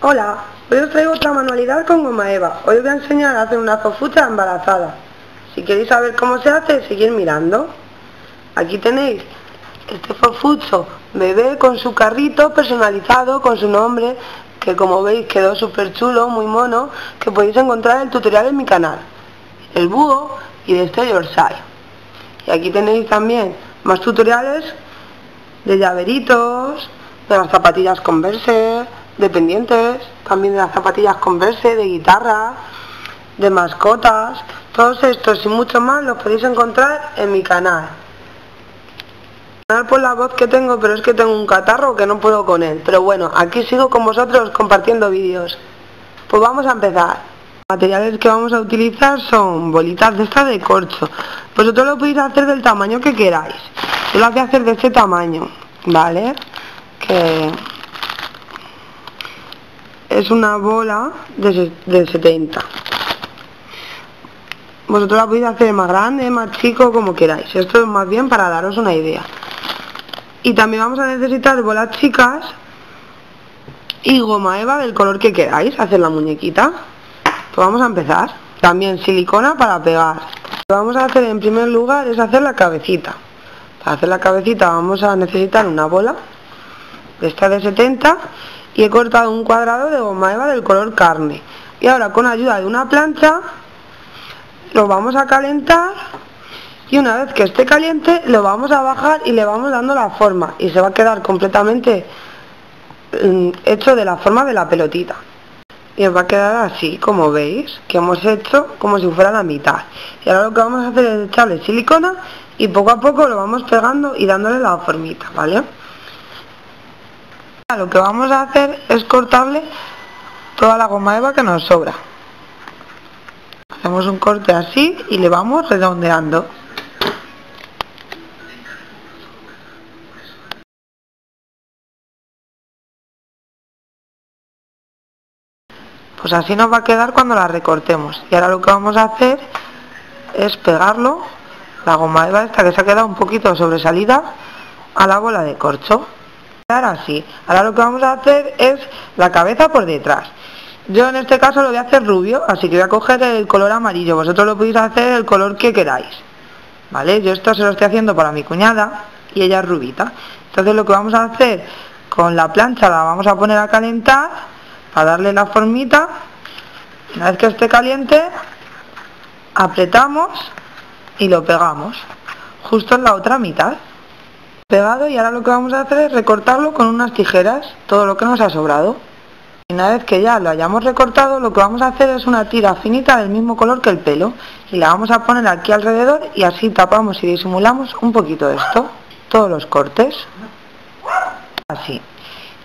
Hola, hoy os traigo otra manualidad con goma eva. Hoy os voy a enseñar a hacer una zofucha embarazada. Si queréis saber cómo se hace, seguir mirando. Aquí tenéis este fofucho bebé con su carrito personalizado, con su nombre, que como veis quedó súper chulo, muy mono, que podéis encontrar en el tutorial en mi canal. El búho y de este Yorkshire. Y aquí tenéis también más tutoriales de llaveritos, de las zapatillas Converse, de pendientes, también de las zapatillas Converse, de guitarra, de mascotas. Todos estos y mucho más los podéis encontrar en mi canal. por la voz que tengo, pero es que tengo un catarro que no puedo con él. Pero bueno, aquí sigo con vosotros compartiendo vídeos. Pues vamos a empezar. Materiales que vamos a utilizar son bolitas de esta de corcho. Vosotros lo podéis hacer del tamaño que queráis. Yo lo voy a hacer de este tamaño, ¿vale? Que es una bola de, 70 vosotros la podéis hacer más grande, más chico, como queráis. Esto es más bien para daros una idea. Y también vamos a necesitar bolas chicas y goma eva del color que queráis hacer la muñequita. Pues vamos a empezar. También silicona para pegar. Lo que vamos a hacer en primer lugar es hacer la cabecita. Para hacer la cabecita vamos a necesitar una bola de esta de 70 y he cortado un cuadrado de goma eva del color carne. Y ahora con ayuda de una plancha lo vamos a calentar y una vez que esté caliente lo vamos a bajar y le vamos dando la forma. Y se va a quedar completamente mm, hecho de la forma de la pelotita. Y os va a quedar así como veis que hemos hecho como si fuera la mitad. Y ahora lo que vamos a hacer es echarle silicona y poco a poco lo vamos pegando y dándole la formita ¿vale? Lo que vamos a hacer es cortarle toda la goma eva que nos sobra. Hacemos un corte así y le vamos redondeando. Pues así nos va a quedar cuando la recortemos. Y ahora lo que vamos a hacer es pegarlo, la goma eva esta que se ha quedado un poquito sobresalida, a la bola de corcho así. Ahora lo que vamos a hacer es la cabeza por detrás. Yo en este caso lo voy a hacer rubio, así que voy a coger el color amarillo. Vosotros lo podéis hacer el color que queráis. ¿Vale? Yo esto se lo estoy haciendo para mi cuñada y ella es rubita. Entonces lo que vamos a hacer con la plancha la vamos a poner a calentar para darle la formita. Una vez que esté caliente, apretamos y lo pegamos justo en la otra mitad pegado y ahora lo que vamos a hacer es recortarlo con unas tijeras, todo lo que nos ha sobrado. Y una vez que ya lo hayamos recortado, lo que vamos a hacer es una tira finita del mismo color que el pelo y la vamos a poner aquí alrededor y así tapamos y disimulamos un poquito esto, todos los cortes. Así.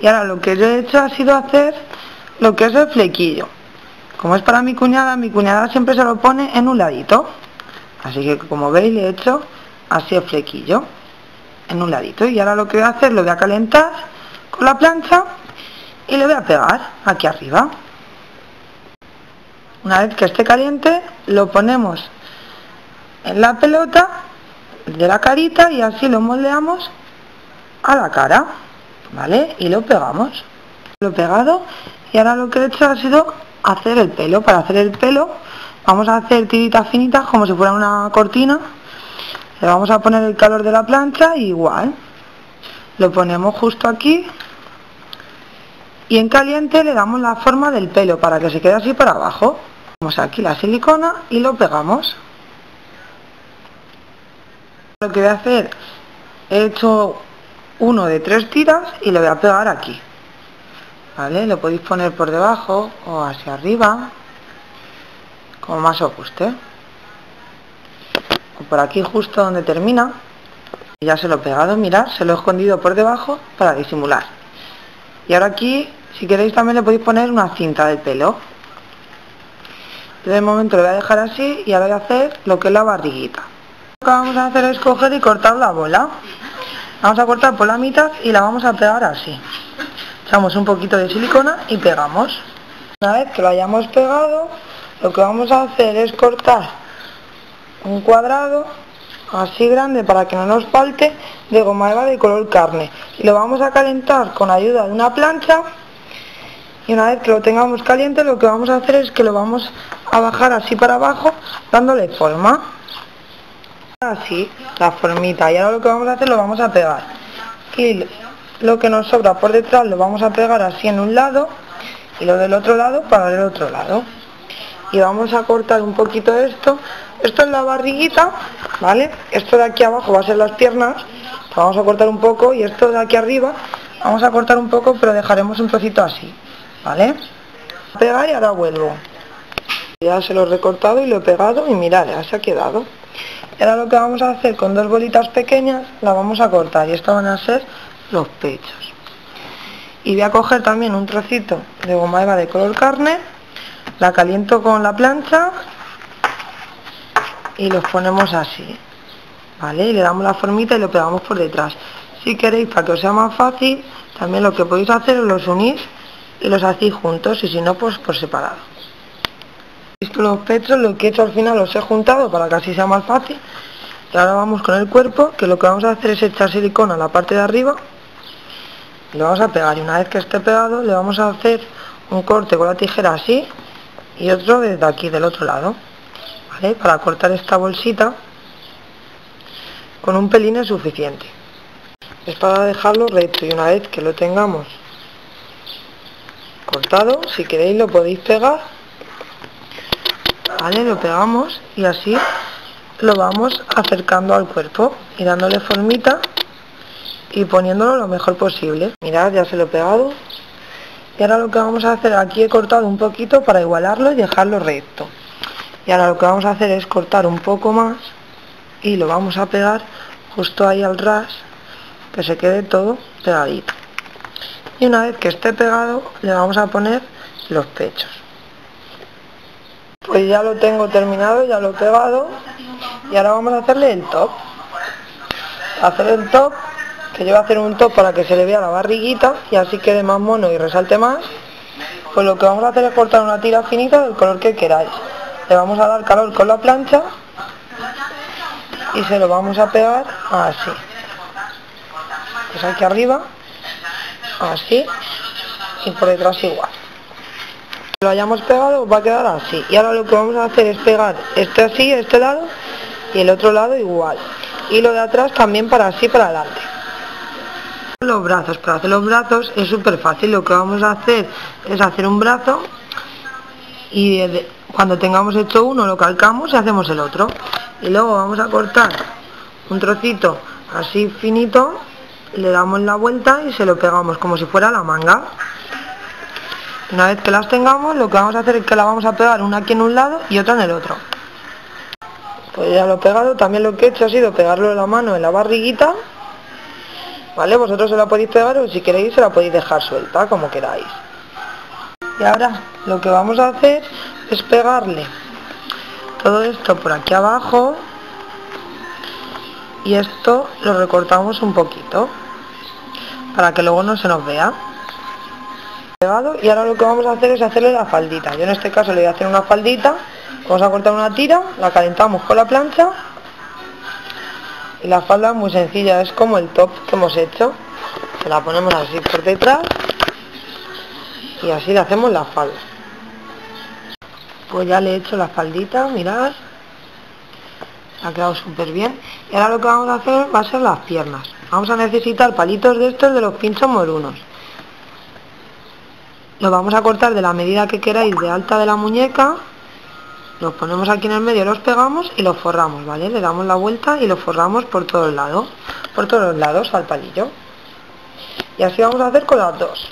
Y ahora lo que yo he hecho ha sido hacer lo que es el flequillo. Como es para mi cuñada, mi cuñada siempre se lo pone en un ladito. Así que como veis le he hecho así el flequillo en un ladito. Y ahora lo que voy a hacer lo voy a calentar con la plancha y le voy a pegar aquí arriba. Una vez que esté caliente lo ponemos en la pelota de la carita y así lo moldeamos a la cara vale y lo pegamos. Lo he pegado y ahora lo que he hecho ha sido hacer el pelo. Para hacer el pelo vamos a hacer tiritas finitas como si fuera una cortina le vamos a poner el calor de la plancha igual. Lo ponemos justo aquí. Y en caliente le damos la forma del pelo para que se quede así para abajo. Ponemos aquí la silicona y lo pegamos. Lo que voy a hacer he hecho uno de tres tiras y lo voy a pegar aquí. ¿vale? lo podéis poner por debajo o hacia arriba como más os guste por aquí justo donde termina. Ya se lo he pegado, mirad, se lo he escondido por debajo para disimular. Y ahora aquí, si queréis también le podéis poner una cinta del pelo. De momento lo voy a dejar así y ahora voy a hacer lo que es la barriguita. Lo que vamos a hacer es coger y cortar la bola. Vamos a cortar por la mitad y la vamos a pegar así. Echamos un poquito de silicona y pegamos. Una vez que lo hayamos pegado lo que vamos a hacer es cortar un cuadrado así grande para que no nos falte de goma eva de color carne. Y lo vamos a calentar con ayuda de una plancha. Y una vez que lo tengamos caliente lo que vamos a hacer es que lo vamos a bajar así para abajo dándole forma. Así la formita. Y ahora lo que vamos a hacer lo vamos a pegar. Y lo que nos sobra por detrás lo vamos a pegar así en un lado y lo del otro lado para el otro lado. Y vamos a cortar un poquito esto esto es la barriguita vale esto de aquí abajo va a ser las piernas. Vamos a cortar un poco y esto de aquí arriba vamos a cortar un poco pero dejaremos un trocito así ¿vale? pegar y ahora vuelvo. Ya se lo he recortado y lo he pegado y mirad, ya se ha quedado. Y ahora lo que vamos a hacer con dos bolitas pequeñas la vamos a cortar y esto van a ser los pechos. Y voy a coger también un trocito de goma eva de color carne la caliento con la plancha y los ponemos así ¿vale? y le damos la formita y lo pegamos por detrás. Si queréis para que os sea más fácil también lo que podéis hacer es los unís y los hacéis juntos y si no pues por separado. Visto los pechos lo que he hecho al final los he juntado para que así sea más fácil. Y ahora vamos con el cuerpo que lo que vamos a hacer es echar silicona a la parte de arriba. Lo vamos a pegar y una vez que esté pegado le vamos a hacer un corte con la tijera así y otro desde aquí del otro lado para cortar esta bolsita con un pelín es suficiente. Es para dejarlo recto y una vez que lo tengamos cortado si queréis lo podéis pegar vale lo pegamos y así lo vamos acercando al cuerpo y dándole formita y poniéndolo lo mejor posible. Mirad ya se lo he pegado. Y ahora lo que vamos a hacer aquí he cortado un poquito para igualarlo y dejarlo recto y ahora lo que vamos a hacer es cortar un poco más y lo vamos a pegar justo ahí al ras que se quede todo pegadito. Y una vez que esté pegado le vamos a poner los pechos. Pues ya lo tengo terminado ya lo he pegado y ahora vamos a hacerle el top. Hacer el top que yo voy a hacer un top para que se le vea la barriguita y así quede más mono y resalte más. Pues lo que vamos a hacer es cortar una tira finita del color que queráis le vamos a dar calor con la plancha y se lo vamos a pegar así. Pues aquí arriba así y por detrás igual. Lo hayamos pegado va a quedar así. Y ahora lo que vamos a hacer es pegar este así este lado y el otro lado igual. Y lo de atrás también para así para adelante. Los brazos para hacer los brazos es súper fácil lo que vamos a hacer es hacer un brazo y cuando tengamos hecho uno lo calcamos y hacemos el otro. Y luego vamos a cortar un trocito así finito le damos la vuelta y se lo pegamos como si fuera la manga. Una vez que las tengamos lo que vamos a hacer es que la vamos a pegar una aquí en un lado y otra en el otro. Pues ya lo he pegado también lo que he hecho ha sido pegarlo en la mano en la barriguita. Vale vosotros se la podéis pegar o si queréis se la podéis dejar suelta como queráis. Y ahora lo que vamos a hacer es pegarle todo esto por aquí abajo y esto lo recortamos un poquito para que luego no se nos vea. Pegado y ahora lo que vamos a hacer es hacerle la faldita. Yo en este caso le voy a hacer una faldita vamos a cortar una tira la calentamos con la plancha y la falda es muy sencilla es como el top que hemos hecho. Se la ponemos así por detrás y así le hacemos la falda pues ya le he hecho la faldita mirad. Ha quedado súper bien y ahora lo que vamos a hacer va a ser las piernas. Vamos a necesitar palitos de estos de los pinchos morunos. Los vamos a cortar de la medida que queráis de alta de la muñeca. Los ponemos aquí en el medio los pegamos y los forramos vale le damos la vuelta y los forramos por todos lados por todos los lados al palillo. Y así vamos a hacer con las dos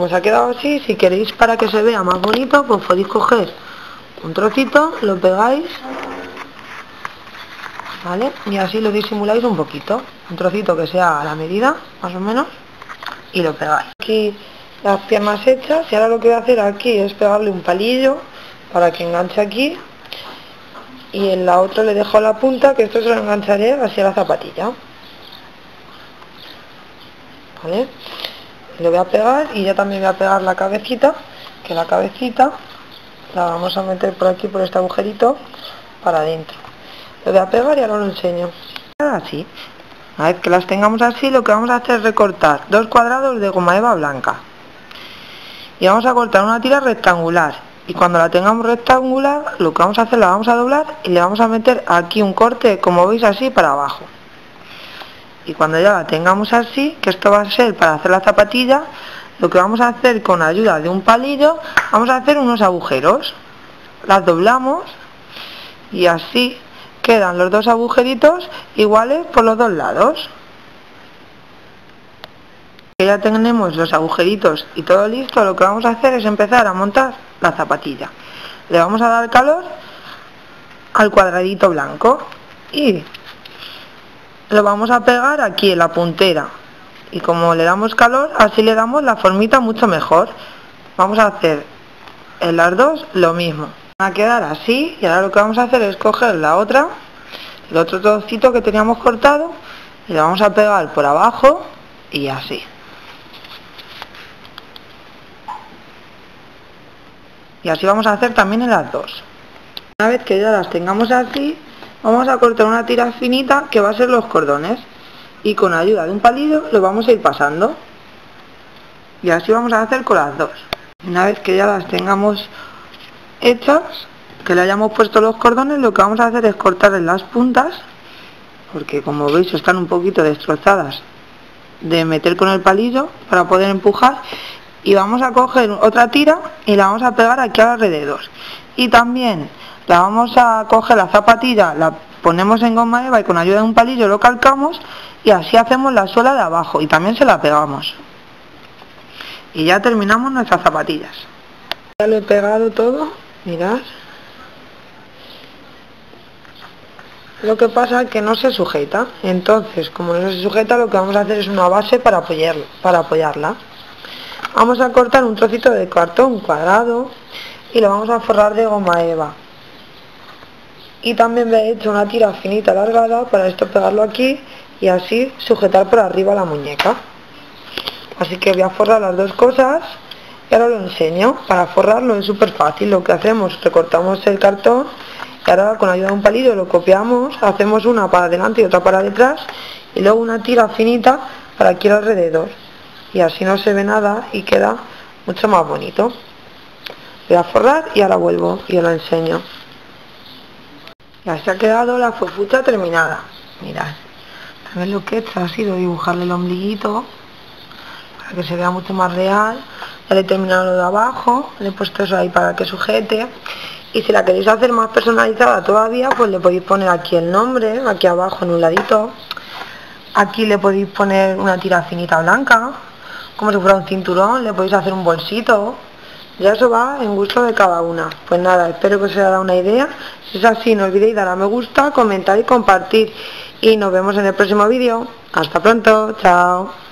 pues ha quedado así si queréis para que se vea más bonito pues podéis coger un trocito lo pegáis ¿vale? Y así lo disimuláis un poquito, un trocito que sea a la medida, más o menos, y lo pegáis. Aquí las piernas hechas y ahora lo que voy a hacer aquí es pegarle un palillo para que enganche aquí y en la otra le dejo la punta que esto se lo engancharé así a la zapatilla. ¿Vale? Le voy a pegar y ya también voy a pegar la cabecita, que la cabecita la vamos a meter por aquí por este agujerito para adentro. Lo voy a pegar y ahora lo enseño. Así una vez que las tengamos así lo que vamos a hacer es recortar dos cuadrados de goma eva blanca. Y vamos a cortar una tira rectangular. Y cuando la tengamos rectangular lo que vamos a hacer la vamos a doblar y le vamos a meter aquí un corte como veis así para abajo y cuando ya la tengamos así que esto va a ser para hacer la zapatilla lo que vamos a hacer con ayuda de un palillo vamos a hacer unos agujeros. Las doblamos y así quedan los dos agujeritos iguales por los dos lados. Que ya tenemos los agujeritos y todo listo lo que vamos a hacer es empezar a montar la zapatilla. Le vamos a dar calor al cuadradito blanco y lo vamos a pegar aquí en la puntera. Y como le damos calor así le damos la formita mucho mejor. Vamos a hacer en las dos lo mismo. Va a quedar así y ahora lo que vamos a hacer es coger la otra el otro trocito que teníamos cortado y le vamos a pegar por abajo y así. Y así vamos a hacer también en las dos. Una vez que ya las tengamos así vamos a cortar una tira finita que va a ser los cordones. Y con ayuda de un palillo lo vamos a ir pasando. Y así vamos a hacer con las dos. Una vez que ya las tengamos hechas que le hayamos puesto los cordones lo que vamos a hacer es cortar en las puntas porque como veis están un poquito destrozadas de meter con el palillo para poder empujar. Y vamos a coger otra tira y la vamos a pegar aquí alrededor y también la vamos a coger la zapatilla la ponemos en goma eva y con ayuda de un palillo lo calcamos y así hacemos la suela de abajo y también se la pegamos. Y ya terminamos nuestras zapatillas. Ya lo he pegado todo mirad. Lo que pasa es que no se sujeta. Entonces como no se sujeta lo que vamos a hacer es una base para, para apoyarla. Vamos a cortar un trocito de cartón cuadrado y lo vamos a forrar de goma eva y también me he hecho una tira finita alargada para esto pegarlo aquí y así sujetar por arriba la muñeca. Así que voy a forrar las dos cosas y ahora lo enseño. Para forrarlo es súper fácil lo que hacemos recortamos el cartón y ahora con ayuda de un palillo lo copiamos hacemos una para adelante y otra para detrás y luego una tira finita para aquí alrededor. Y así no se ve nada y queda mucho más bonito. Voy a forrar y ahora vuelvo y os lo enseño se ha quedado la fofucha terminada. Mirad también lo que he hecho ha sido dibujarle el ombliguito para que se vea mucho más real. Ya le he terminado lo de abajo le he puesto eso ahí para que sujete. Y si la queréis hacer más personalizada todavía pues le podéis poner aquí el nombre aquí abajo en un ladito. Aquí le podéis poner una tira finita blanca como si fuera un cinturón le podéis hacer un bolsito ya eso va en gusto de cada una. Pues nada espero que os haya dado una idea. Si es así no olvidéis dar a me gusta comentar y compartir. Y nos vemos en el próximo vídeo. Hasta pronto chao